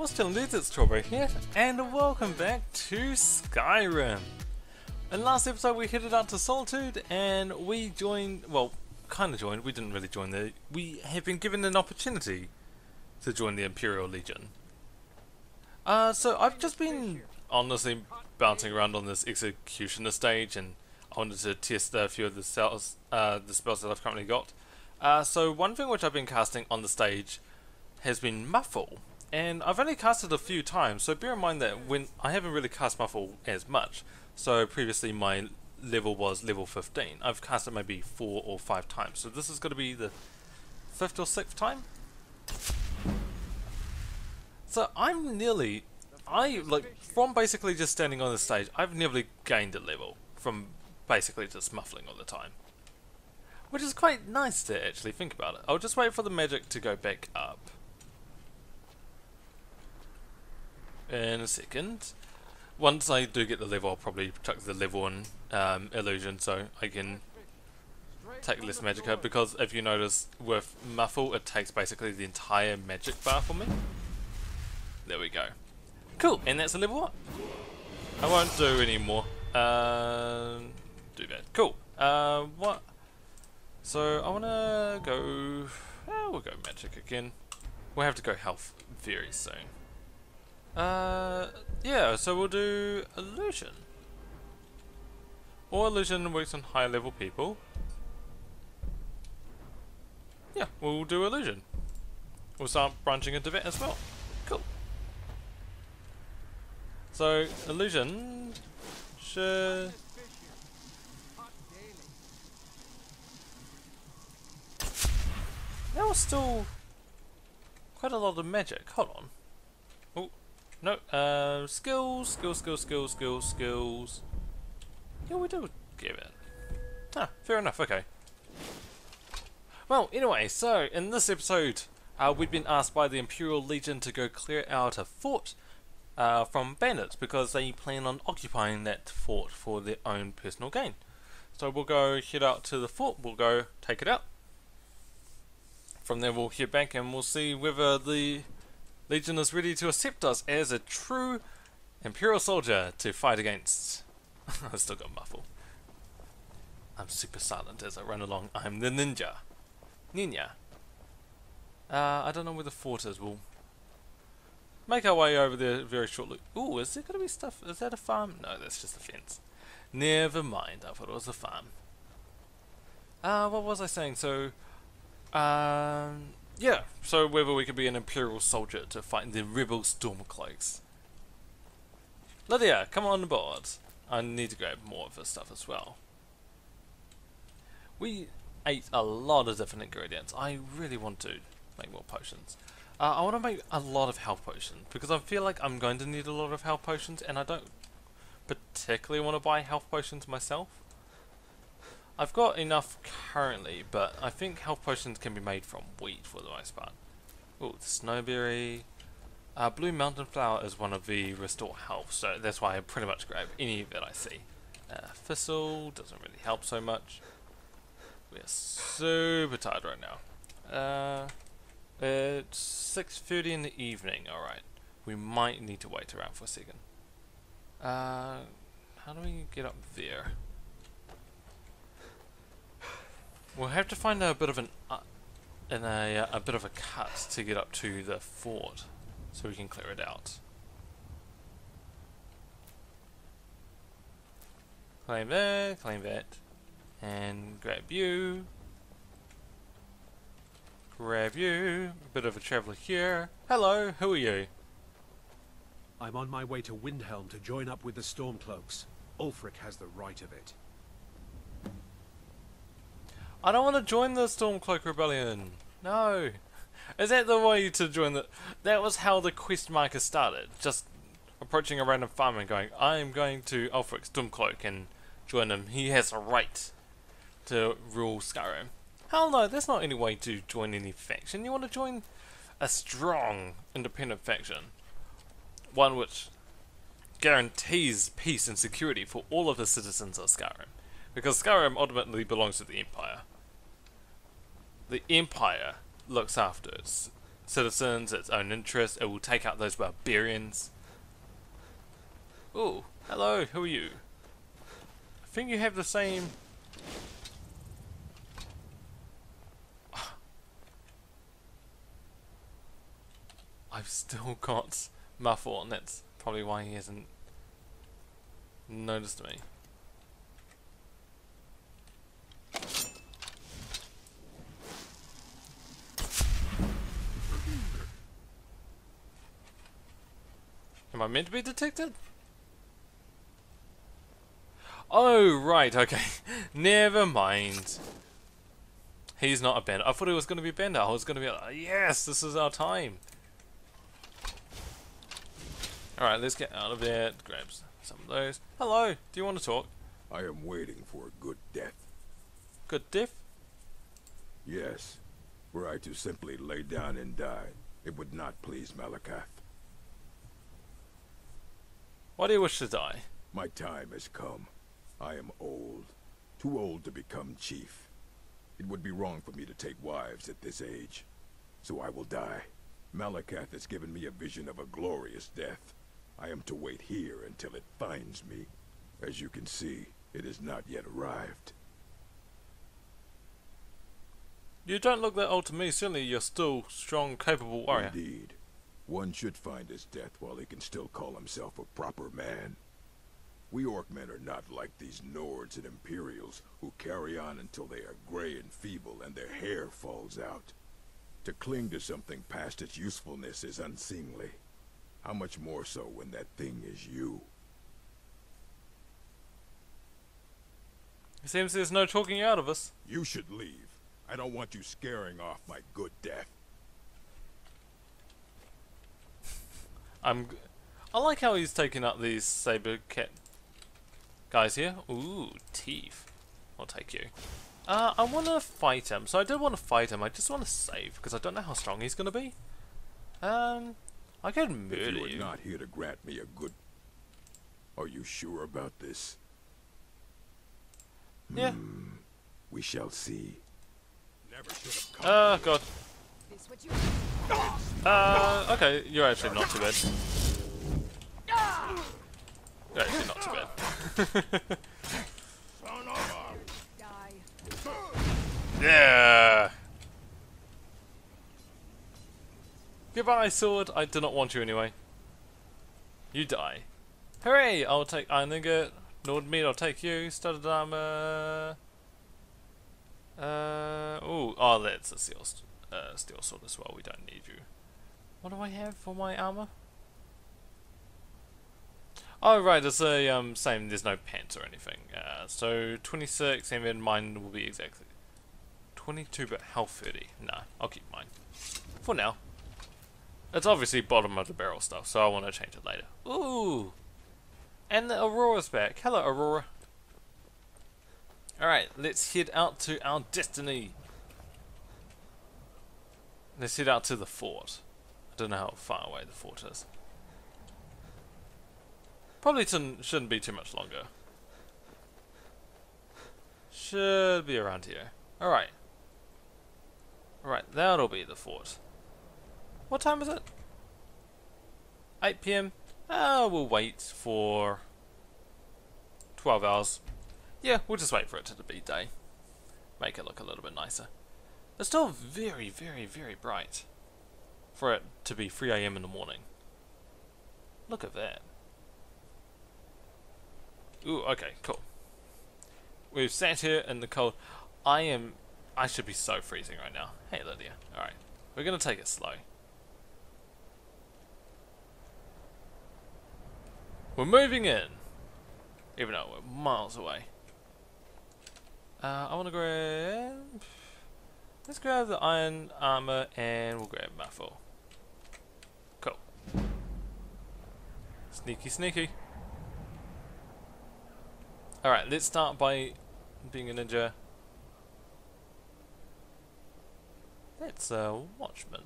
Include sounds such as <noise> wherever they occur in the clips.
What's still indeed, it's Torbray here, and welcome back to Skyrim. In last episode we headed out to Solitude and we joined, well, kind of joined, we didn't really join there, we have been given an opportunity to join the Imperial Legion. Uh, so I've just been honestly bouncing around on this executioner stage and I wanted to test a few of the spells, uh, the spells that I've currently got. Uh, so one thing which I've been casting on the stage has been Muffle, and I've only cast it a few times, so bear in mind that when I haven't really cast Muffle as much, so previously my level was level 15, I've cast it maybe 4 or 5 times, so this is going to be the 5th or 6th time? So I'm nearly, I, like, from basically just standing on the stage, I've nearly gained a level from basically just muffling all the time. Which is quite nice to actually think about it. I'll just wait for the magic to go back up. In a second. Once I do get the level, I'll probably chuck the level in um, illusion so I can take less magic out because if you notice with muffle it takes basically the entire magic bar for me. There we go. Cool, and that's a level up. I won't do any more. Uh, do that. Cool. Uh, what? So I wanna go. Oh, we'll go magic again. We'll have to go health very soon. Uh, yeah. So we'll do illusion. Or illusion works on higher level people. Yeah, we'll do illusion. We'll start branching into that as well. Cool. So illusion should That was still quite a lot of magic. Hold on. No. Uh, skills, skills, skills, skills, skills, skills. Yeah, we do give it. Ah, fair enough. Okay. Well, anyway, so in this episode, uh, we've been asked by the Imperial Legion to go clear out a fort uh, from bandits because they plan on occupying that fort for their own personal gain. So we'll go head out to the fort, we'll go take it out. From there we'll head back and we'll see whether the Legion is ready to accept us as a true Imperial soldier to fight against. <laughs> I've still got muffle. I'm super silent as I run along. I'm the ninja. Ninja. Uh, I don't know where the fort is. We'll make our way over there very shortly. Ooh, is there going to be stuff? Is that a farm? No, that's just a fence. Never mind. I thought it was a farm. Uh, what was I saying? So, um, yeah. So whether we could be an Imperial soldier to fight the Rebel Stormcloaks. Lydia, come on board. I need to grab more of this stuff as well. We ate a lot of different ingredients. I really want to make more potions. Uh, I want to make a lot of health potions because I feel like I'm going to need a lot of health potions and I don't particularly want to buy health potions myself. I've got enough currently, but I think health potions can be made from wheat for the most part. Oh, snowberry. Uh, blue mountain flower is one of the restore health, so that's why I pretty much grab any that I see. Uh, thistle doesn't really help so much. We're super tired right now. Uh, it's 6.30 in the evening, alright. We might need to wait around for a second. Uh, how do we get up there? We'll have to find a bit of an uh, a uh, a bit of a cut to get up to the fort, so we can clear it out. Claim that, claim that, and grab you. Grab you. A bit of a traveller here. Hello, who are you? I'm on my way to Windhelm to join up with the Stormcloaks. Ulfric has the right of it. I don't want to join the Stormcloak Rebellion. No. Is that the way to join the... That was how the quest marker started. Just approaching a random farmer and going, I am going to Ulfric Stormcloak and join him. He has a right to rule Skyrim. Hell no, that's not any way to join any faction. You want to join a strong, independent faction. One which guarantees peace and security for all of the citizens of Skyrim. Because Skyrim ultimately belongs to the Empire. The Empire looks after its citizens, its own interests. It will take out those barbarians. Oh, hello. Who are you? I think you have the same. <sighs> I've still got Muffle, and that's probably why he hasn't noticed me. Am I meant to be detected? Oh, right, okay. <laughs> Never mind. He's not a bandit. I thought he was going to be a bandit. I was going to be like, yes, this is our time. Alright, let's get out of there. Grab some of those. Hello, do you want to talk? I am waiting for a good death. Good death? Yes. Were I to simply lay down and die, it would not please Malacath. Why do you wish to die? My time has come. I am old. Too old to become chief. It would be wrong for me to take wives at this age. So I will die. Malacath has given me a vision of a glorious death. I am to wait here until it finds me. As you can see, it has not yet arrived. You don't look that old to me. Certainly you're still strong, capable warrior. Indeed. One should find his death while he can still call himself a proper man. We Orc men are not like these Nords and Imperials who carry on until they are gray and feeble and their hair falls out. To cling to something past its usefulness is unseemly. How much more so when that thing is you? It seems there's no talking out of us. You should leave. I don't want you scaring off my good death. I'm. G I like how he's taking up these saber cat guys here. Ooh, teeth. I'll take you. Uh, I want to fight him. So I don't want to fight him. I just want to save because I don't know how strong he's going to be. Um, I could murder if you are you. not here to grant me a good... Are you sure about this? Yeah. We shall see. Never should have come. Oh god. Uh, okay, you're actually not too bad. You're actually not too bad. <laughs> yeah! Goodbye, sword. I do not want you anyway. You die. Hooray! I'll take Iron Ingot. I'll take you. Studded armor. Uh, ooh, oh, that's a steel, uh, steel sword as well. We don't need you. What do I have for my armor? Oh right, it's a um same. There's no pants or anything. Uh, so 26, and then mine will be exactly 22, but health 30. No, I'll keep mine for now. It's obviously bottom of the barrel stuff, so I want to change it later. Ooh, and the Aurora's back. Hello, Aurora. All right, let's head out to our destiny. Let's head out to the fort. I don't know how far away the fort is. Probably shouldn't be too much longer. Should be around here. Alright. Alright, that'll be the fort. What time is it? 8 pm? Uh, we'll wait for 12 hours. Yeah, we'll just wait for it to be day. Make it look a little bit nicer. It's still very, very, very bright for it to be 3 a.m. in the morning. Look at that. Ooh, okay, cool. We've sat here in the cold. I am. I should be so freezing right now. Hey, Lydia. Alright. We're gonna take it slow. We're moving in. Even though we're miles away. Uh, I want to grab. Let's grab the iron armor and we'll grab muffle. Cool. Sneaky, sneaky. Alright, let's start by being a ninja. That's a watchman.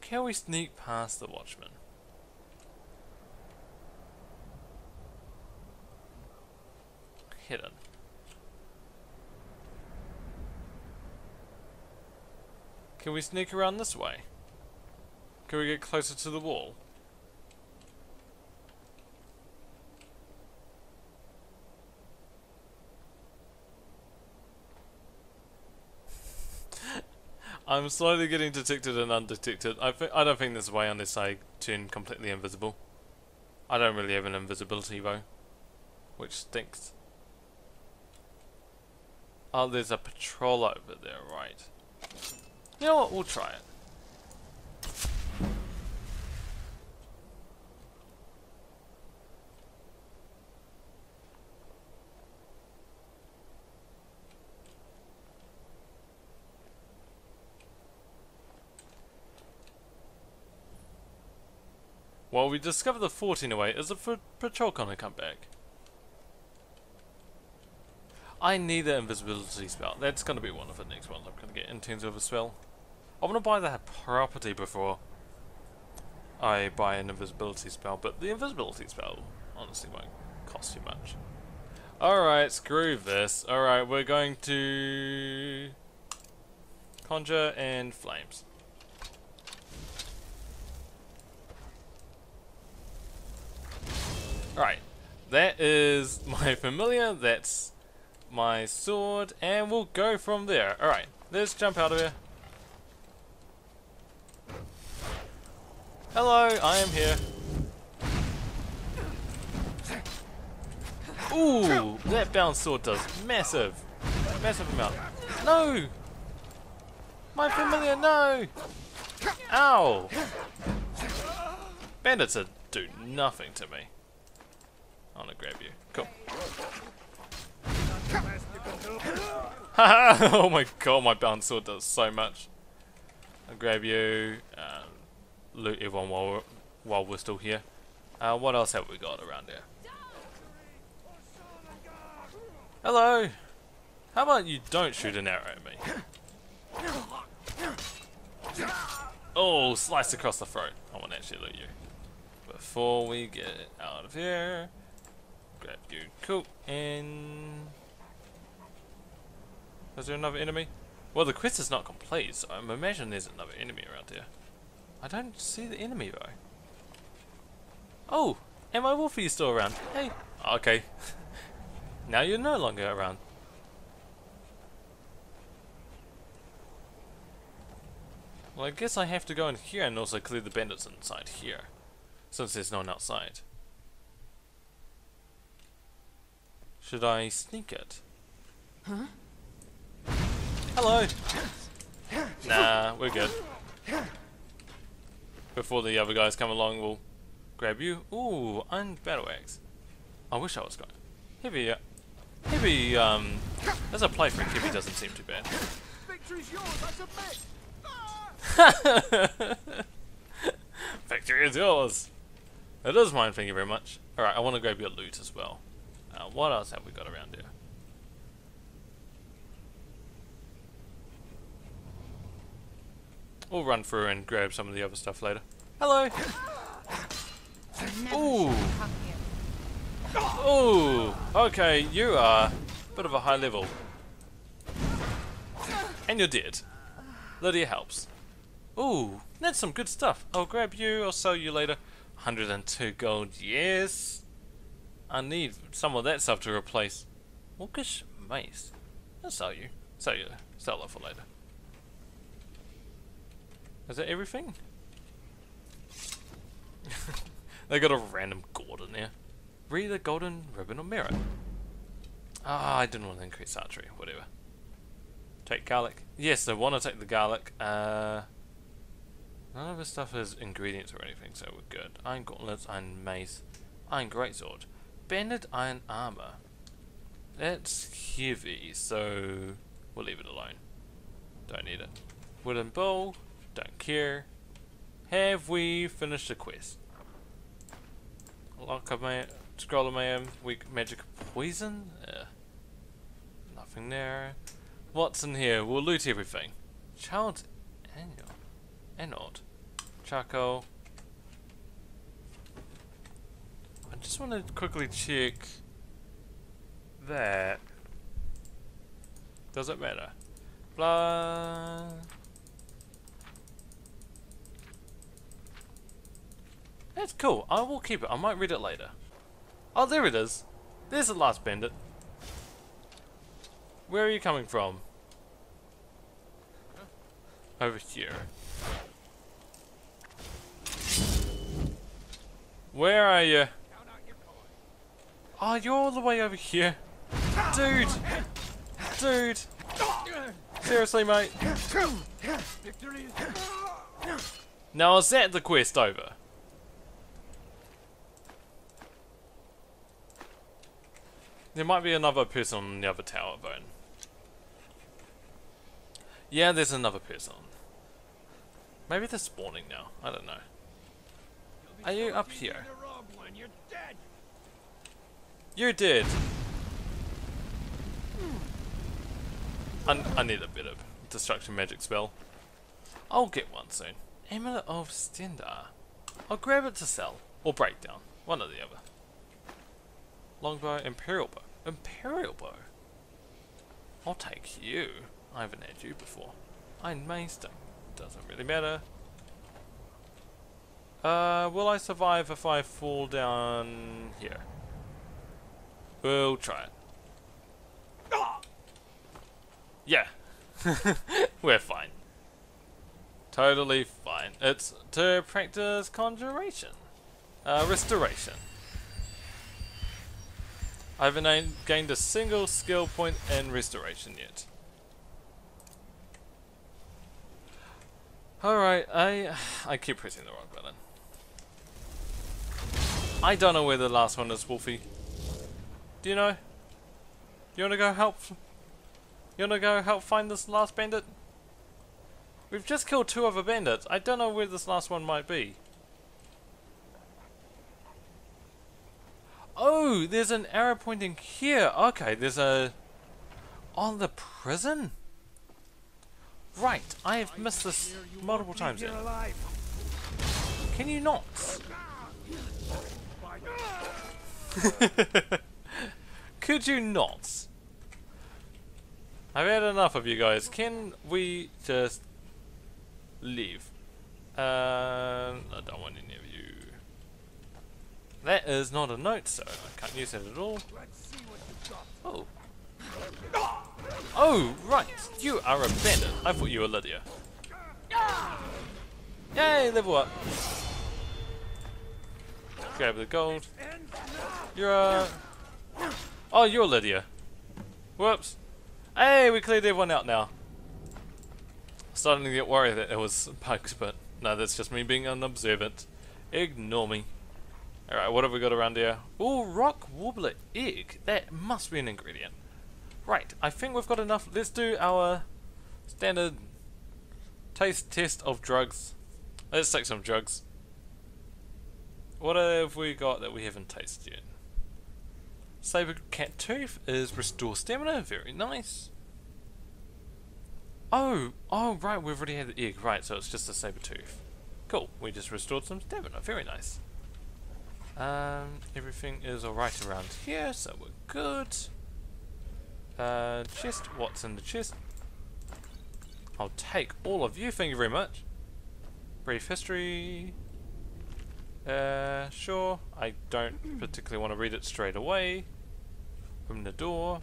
Can we sneak past the watchman? Hidden. Can we sneak around this way? Can we get closer to the wall? <laughs> I'm slowly getting detected and undetected. I, I don't think there's a way unless I turn completely invisible. I don't really have an invisibility though. Which stinks. Oh, there's a patrol over there, right. You know what, we'll try it. Well, we discover the 14 away. Is the patrol gonna come back? I need the invisibility spell. That's gonna be one of the next ones I'm gonna get in terms of a spell. I wanna buy that property before I buy an invisibility spell, but the invisibility spell honestly won't cost too much. Alright, screw this. Alright, we're going to conjure and flames. Alright, that is my familiar, that's my sword, and we'll go from there. Alright, let's jump out of here. Hello, I am here. Ooh, that bound sword does massive, massive amount. No! My familiar, no! Ow! Bandits do nothing to me. I'm gonna grab you. Cool. <laughs> <laughs> oh my god, my bound sword does so much. I'll grab you. Uh, loot everyone while we're, while we're still here. Uh, what else have we got around here? Hello! How about you don't shoot an arrow at me? Oh, slice across the throat. I want to actually loot you. Before we get out of here, grab you. Cool. And... Is there another enemy? Well, the quest is not complete, so I'm imagining there's another enemy around here. I don't see the enemy, though. Oh! And my Wolfie still around. Hey! Okay. <laughs> now you're no longer around. Well, I guess I have to go in here and also clear the bandits inside here. Since there's no one outside. Should I sneak it? Huh? Hello! Nah, we're good. Before the other guys come along, we'll grab you. Ooh, and battle axe. I wish I was going. Heavy, uh, heavy, um, as a play for Heavy doesn't seem too bad. Victory's yours, I submit! <laughs> Victory is yours! It is mine, thank you very much. Alright, I want to grab your loot as well. Uh, what else have we got around here? We'll run through and grab some of the other stuff later. Hello! Ooh! Ooh! Okay, you are a bit of a high level. And you're dead. Lydia helps. Ooh, that's some good stuff. I'll grab you, I'll sell you later. 102 gold, yes! I need some of that stuff to replace Orcish mace. I'll sell you. Sell you. Sell that for later. Is that everything? <laughs> they got a random gourd in there. Read the golden ribbon of merit. Ah, I didn't want to increase archery. Whatever. Take garlic. Yes, I want to take the garlic. Uh, none of this stuff has ingredients or anything, so we're good. Iron gauntlets, iron mace, iron greatsword banded iron armor. That's heavy, so we'll leave it alone. Don't need it. Wooden bowl, don't care. Have we finished the quest? Lock of my scroll of my weak magic poison? Uh, nothing there. What's in here? We'll loot everything. Child annual. Anode. Charcoal. just want to quickly check that. Does it matter? Blah. That's cool. I will keep it. I might read it later. Oh, there it is. There's the last bandit. Where are you coming from? Over here. Where are you? Oh, you're all the way over here. Dude! Dude! Seriously, mate? Now, is that the quest over? There might be another person on the other tower, Bone. Yeah, there's another person. Maybe they're spawning now. I don't know. Are you up here? You're dead. I, I need a bit of destruction magic spell. I'll get one soon. Amulet of Stendarr. I'll grab it to sell. Or break down. One or the other. Longbow, Imperial Bow. Imperial Bow? I'll take you. I haven't had you before. Iron Maester. Doesn't really matter. Uh, will I survive if I fall down here? We'll try it. Yeah. <laughs> We're fine. Totally fine. It's to practice conjuration. Uh, restoration. I haven't gained a single skill point in restoration yet. Alright, I I keep pressing the wrong button. I don't know where the last one is, Wolfie. Do you know? You wanna go help? You wanna go help find this last bandit? We've just killed two other bandits. I don't know where this last one might be. Oh, there's an arrow pointing here. Okay, there's a... On the prison? Right, I have missed this multiple times. Can you not? <laughs> <laughs> Could you not? I've had enough of you guys. Can we just leave? Um, I don't want any of you. That is not a note, so I can't use it at all. Oh. Oh, right. You are a bandit. I thought you were Lydia. Yay, level up. Grab the gold. You're uh Oh, you're Lydia. Whoops. Hey, we cleared everyone out now. Starting to get worried that it was bugs, but no, that's just me being unobservant. Ignore me. Alright, what have we got around here? Oh, rock warbler egg. That must be an ingredient. Right, I think we've got enough. Let's do our standard taste test of drugs. Let's take some drugs. What have we got that we haven't tasted yet? Saber cat tooth is restore stamina, very nice. Oh, oh right, we've already had the egg, right, so it's just a saber tooth. Cool, we just restored some stamina, very nice. Um, everything is alright around here, so we're good. Uh, chest, what's in the chest? I'll take all of you, thank you very much. Brief history. Uh, sure. I don't particularly want to read it straight away. Open the door.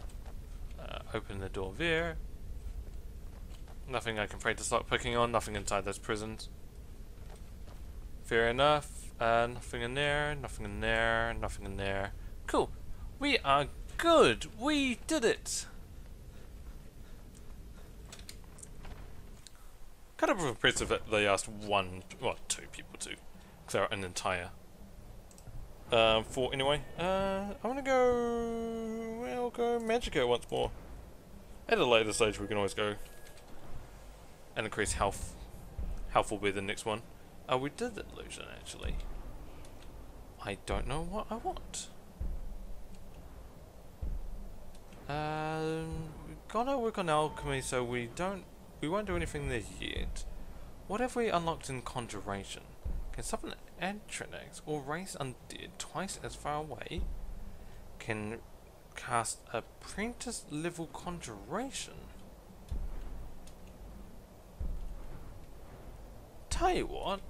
Uh, open the door there. Nothing I can pray to start picking on. Nothing inside those prisons. Fair enough. Uh, nothing in there. Nothing in there. Nothing in there. Cool. We are good. We did it. Kind of impressive that they asked one, well, two people to clear out an entire um, fort anyway. Uh, I want to go, well, go Magicka once more. At a later stage we can always go and increase health. Health will be the next one. Oh, we did the illusion actually. I don't know what I want. Um, we gotta work on alchemy so we don't, we won't do anything there yet. What have we unlocked in conjuration? Can summon Atronachs or raise undead twice as far away? Can cast apprentice level conjuration? Tell you what.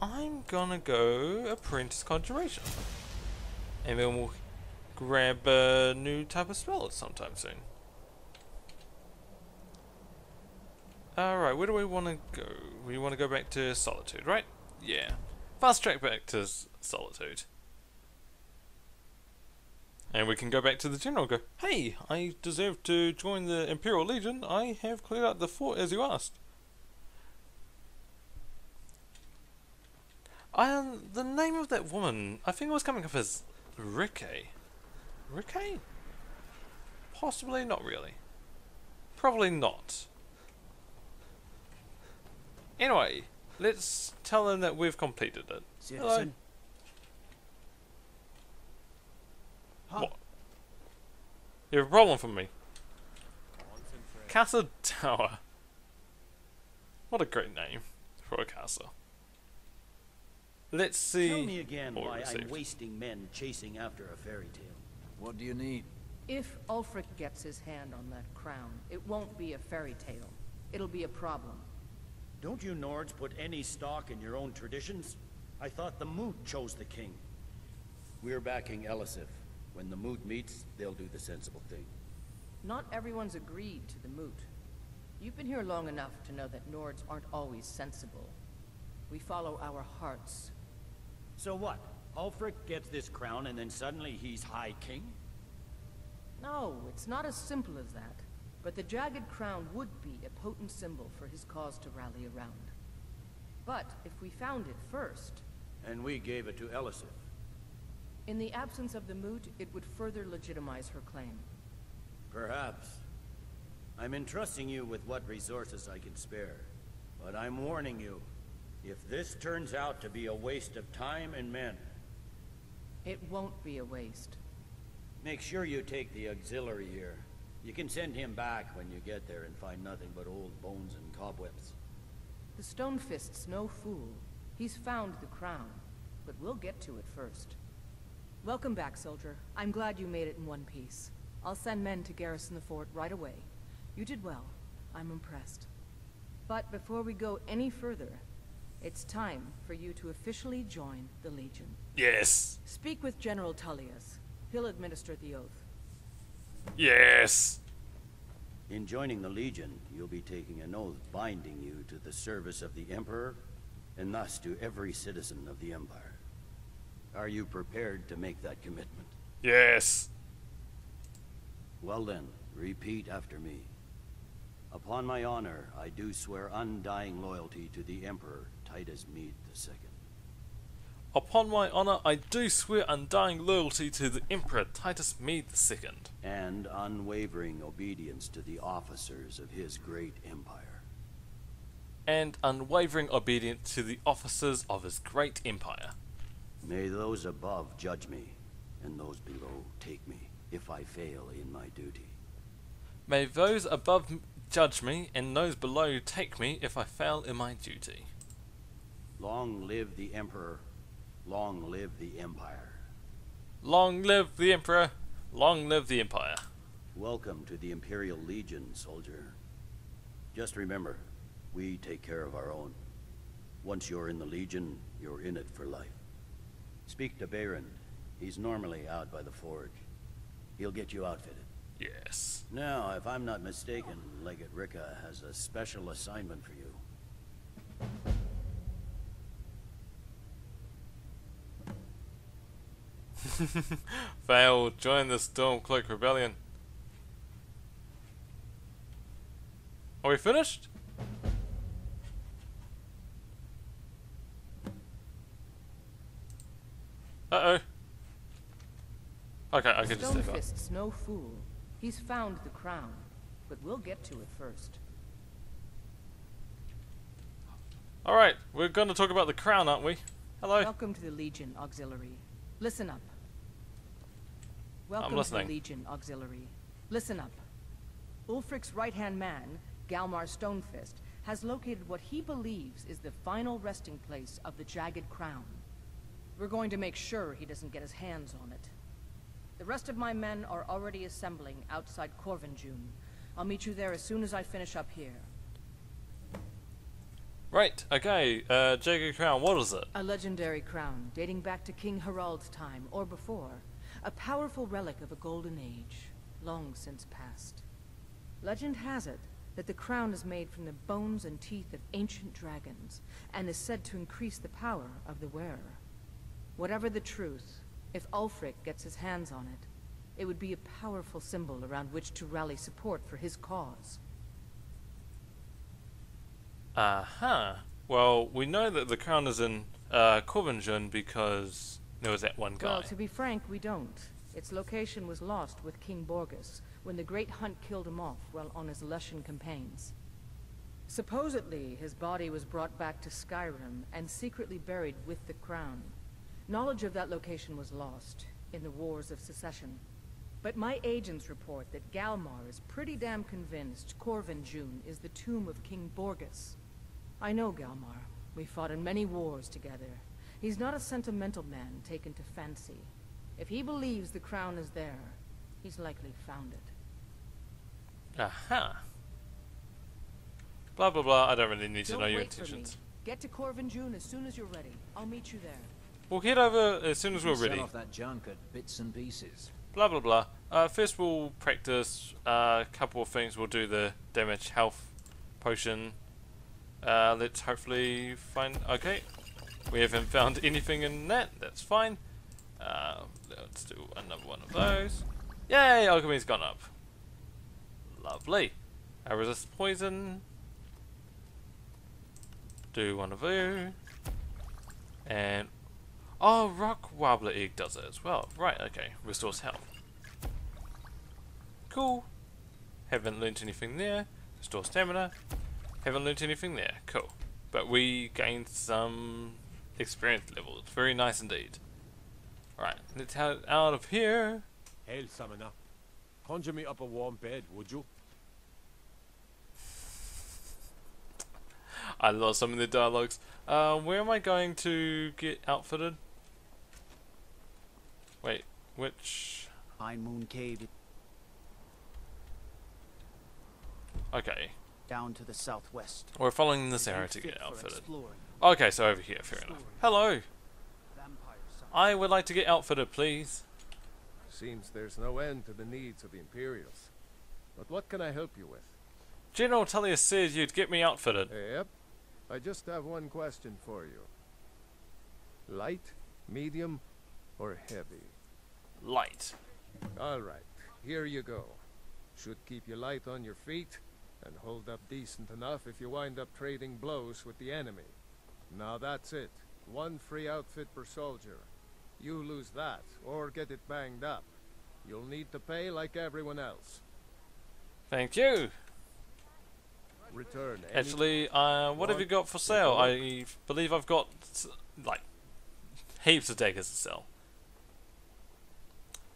I'm gonna go Apprentice Conjuration. And then we'll grab a new type of spell sometime soon. Alright, where do we want to go? We want to go back to Solitude, right? Yeah. Fast track back to Solitude. And we can go back to the general go, Hey, I deserve to join the Imperial Legion. I have cleared out the fort as you asked. Um, the name of that woman, I think it was coming up as Ricky. Ricky? Possibly, not really. Probably not. Anyway, let's tell them that we've completed it. Citizen. Huh? What? You have a problem for me? Castle Dour. What a great name for a castle. Let's see. Tell me again what we why I'm wasting men chasing after a fairy tale. What do you need? If Ulfric gets his hand on that crown, it won't be a fairy tale. It'll be a problem. Don't you Nords put any stock in your own traditions? I thought the Moot chose the king. We're backing Elisif. When the Moot meets, they'll do the sensible thing. Not everyone's agreed to the moot. You've been here long enough to know that Nords aren't always sensible. We follow our hearts. So what? Ulfric gets this crown and then suddenly he's High King? No, it's not as simple as that. But the Jagged Crown would be a potent symbol for his cause to rally around. But if we found it first, And we gave it to Elisif. in the absence of the moot, it would further legitimize her claim. Perhaps. I'm entrusting you with what resources I can spare. But I'm warning you, if this turns out to be a waste of time and men, It won't be a waste. make sure you take the auxiliary here. You can send him back when you get there and find nothing but old bones and cobwebs. The Stonefist's no fool. He's found the crown, but we'll get to it first. Welcome back, soldier. I'm glad you made it in one piece. I'll send men to garrison the fort right away. You did well. I'm impressed. But before we go any further, it's time for you to officially join the Legion. Yes. Speak with General Tullius. He'll administer the oath. Yes. In joining the Legion, you'll be taking an oath binding you to the service of the Emperor, and thus to every citizen of the Empire. Are you prepared to make that commitment? Yes. Well then, repeat after me. Upon my honor, I do swear undying loyalty to the Emperor Titus Mede II. Upon my honor, I do swear undying loyalty to the Emperor Titus Mede II, and unwavering obedience to the officers of his great empire. and unwavering obedience to the officers of his great empire. May those above judge me, and those below take me, if I fail in my duty. May those above judge me, and those below take me if I fail in my duty. Long live the Emperor, long live the Empire. Long live the Emperor! Long live the Empire! Welcome to the Imperial Legion, soldier. Just remember, we take care of our own. Once you're in the Legion, you're in it for life. Speak to Beirand. He's normally out by the forge. He'll get you outfitted. Yes. Now, if I'm not mistaken, Legate Rikke has a special assignment for you. <laughs> Fail, join the Stormcloak Rebellion. Are we finished? Uh oh. Okay, I can just step no fool. He's found the crown, but we'll get to it first. Alright, we're gonna talk about the crown, aren't we? Hello? Welcome to the Legion Auxiliary. Listen up. Welcome to listening. the Legion Auxiliary. Listen up. Ulfric's right-hand man, Galmar Stonefist, has located what he believes is the final resting place of the Jagged Crown. We're going to make sure he doesn't get his hands on it. The rest of my men are already assembling outside Korvanjund. I'll meet you there as soon as I finish up here. Right, okay, uh, Crown, what is it? A legendary crown dating back to King Harald's time or before. A powerful relic of a golden age, long since past. Legend has it that the crown is made from the bones and teeth of ancient dragons, and is said to increase the power of the wearer. Whatever the truth, if Ulfric gets his hands on it, it would be a powerful symbol around which to rally support for his cause. Uh-huh. Well, we know that the crown is in uh, Korvanjund because there was that one guy. Well, to be frank, we don't. Its location was lost with King Borgas when the Great Hunt killed him off while on his Lushan campaigns. Supposedly, his body was brought back to Skyrim and secretly buried with the crown. Knowledge of that location was lost in the Wars of Secession. But my agents report that Galmar is pretty damn convinced Korvanjund is the tomb of King Borgas. I know Galmar. We fought in many wars together. He's not a sentimental man taken to fancy. If he believes the crown is there, he's likely found it. Aha. Blah blah blah. I don't really need to Don't know your wait for me. intentions. Get to Korvanjund as soon as you're ready. I'll meet you there. We'll head over as soon as we're Sell ready. off that junk at bits and pieces. Blah blah blah. Uh, first we'll practice uh, a couple of things. We'll do the damage health potion. Uh, let's hopefully find. Okay, we haven't found <laughs> anything in that. That's fine. Uh, let's do another one of those. Yay! Alchemy's gone up. Lovely. I resist poison. Do one of you. And Oh, rock warbler egg does it as well. Right, okay. Restores health. Cool. Haven't learnt anything there. Restore stamina. Haven't learnt anything there. Cool. But we gained some experience levels. Very nice indeed. Alright, let's head out of here. Hail, Summoner. Conjure me up a warm bed, would you? I love some of the dialogues. Uh, where am I going to get outfitted? Wait, which... Pine Moon Cave Okay. Down to the southwest. We're following this Is arrow to get outfitted. Okay, so over here, fair enough. Hello! Vampire. I would like to get outfitted, please. Seems there's no end to the needs of the Imperials. But what can I help you with? General Tullius said you'd get me outfitted. Yep. I just have one question for you. Light, medium, or heavy? Light. Alright, here you go. Should keep you light on your feet, and hold up decent enough if you wind up trading blows with the enemy. Now that's it. One free outfit per soldier. You lose that, or get it banged up. You'll need to pay like everyone else. Thank you. Return Actually, uh, what have you got for sale? I believe I've got, like, heaps of daggers to sell.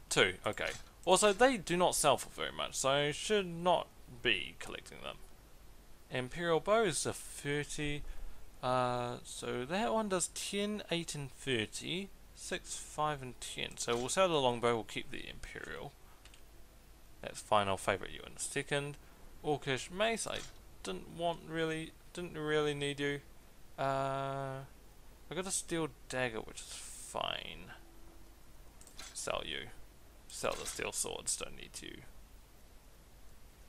Two, okay. Also, they do not sell for very much, so I should not be collecting them. Imperial bows are 30. Uh, so that one does 10, 8, and 30. 6, 5, and 10. So we'll sell the longbow, we'll keep the Imperial. That's fine, I'll favourite you in a second. Orcish mace, I didn't want really, didn't really need you. Uh, I got a steel dagger, which is fine. Sell you. Sell the steel swords, don't need you.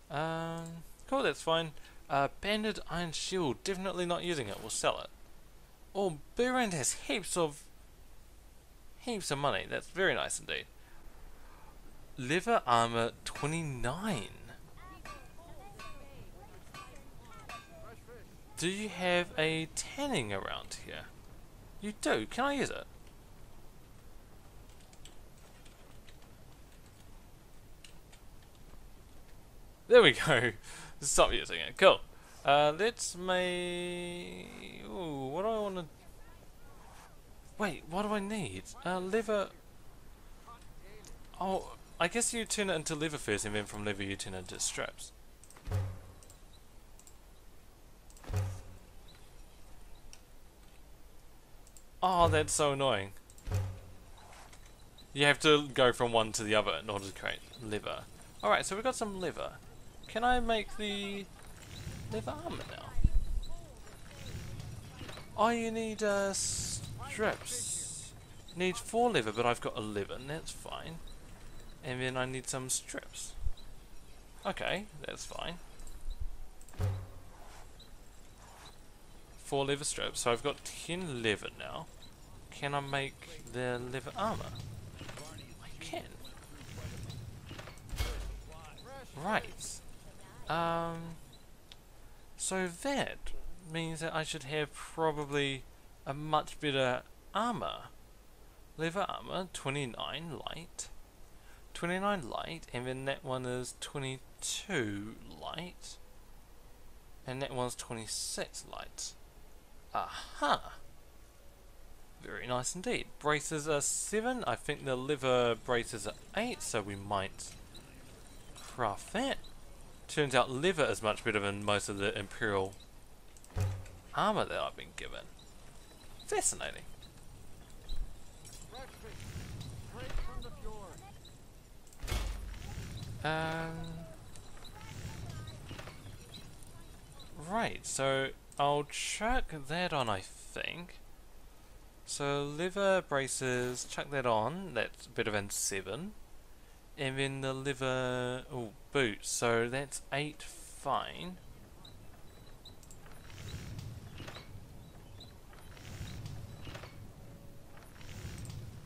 Um, cool, that's fine. Uh, banded iron shield, definitely not using it, we'll sell it. Oh, Beirand has heaps of, heaps of money, that's very nice indeed. Leather armor 29. Do you have a tanning around here? You do. Can I use it? There we go. <laughs> Stop using it. Cool. Uh, let's make. Ooh, what do I want to? Wait, what do I need? Uh, liver. Oh, I guess you turn it into liver first, and then from liver you turn it into straps. Oh, that's so annoying. You have to go from one to the other in order to create liver. Alright, so we've got some liver. Can I make the liver armor now? Oh, you need uh, strips. Need four leather, but I've got 11, that's fine. And then I need some strips. Okay, that's fine. Four leather strips, so I've got 10 leather now. Can I make the leather armor? I can. Right. Um. So that means that I should have probably a much better armor. Leather armor, 29 light. 29 light, and then that one is 22 light. And that one's 26 light. Aha! Very nice indeed. Bracers are 7. I think the liver bracers are 8, so we might craft that. Turns out liver is much better than most of the Imperial armor that I've been given. Fascinating. Um, right, so I'll chuck that on, I think. So liver bracers, chuck that on. That's better than seven. And then the liver, oh, boots. So that's eight. Fine.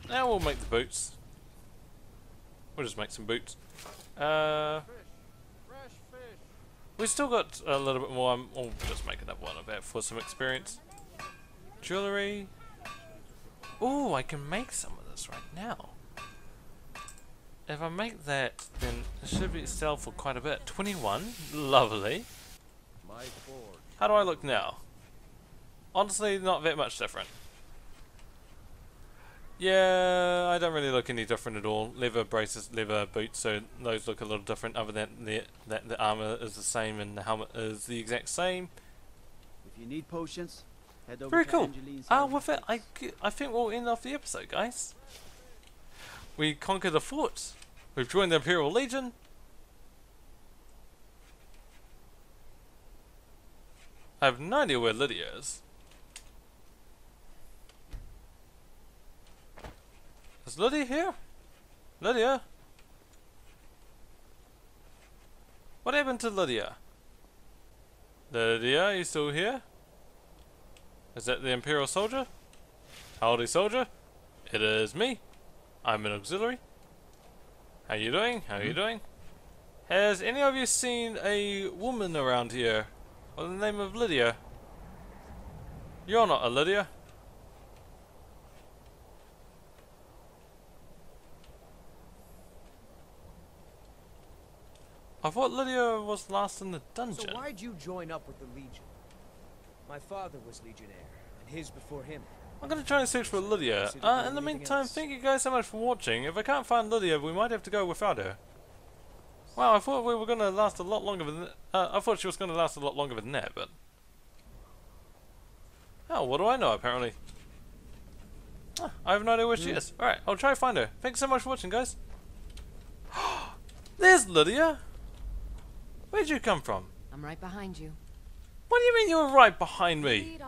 Now we'll make the boots. We'll just make some boots. Uh, we've still got a little bit more. I'll just make another one of that for some experience. Jewellery. Oh, I can make some of this right now. If I make that, then it should be sell for quite a bit. 21. Lovely. How do I look now? Honestly, not that much different. Yeah, I don't really look any different at all. Leather bracers, leather boots, so those look a little different. Other than the that the armor is the same and the helmet is the exact same. If you need potions, head over Very to cool. Angeline's Ah, with it, I, I think we'll end off the episode, guys. We conquer the fort. We've joined the Imperial Legion. I have no idea where Lydia is. Is Lydia here? Lydia? What happened to Lydia? Lydia, are you still here? Is that the Imperial soldier? Howdy, soldier. It is me. I'm an auxiliary. How you doing? How you hmm? doing? Has any of you seen a woman around here by the name of Lydia? You're not a Lydia. I thought Lydia was last in the dungeon. So why'd you join up with the Legion? My father was Legionnaire, and his before him. I'm gonna try and search for Lydia. Uh, in the meantime, thank you guys so much for watching. If I can't find Lydia, we might have to go without her. Wow, I thought we were gonna last a lot longer than. Uh, I thought she was gonna last a lot longer than that, but. Oh, what do I know? Apparently. Ah, I have no idea where she is. All right, I'll try to find her. Thanks so much for watching, guys. <gasps> There's Lydia. Where'd you come from? I'm right behind you. What do you mean you were right behind me?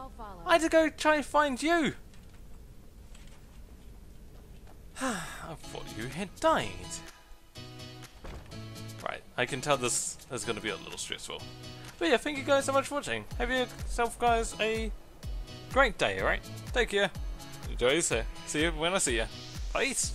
I had to go try and find you. <sighs> I thought you had died. Right, I can tell this is going to be a little stressful. But yeah, thank you guys so much for watching. Have yourself guys a great day, alright? Take care. Enjoy yourself. See you when I see you. Peace.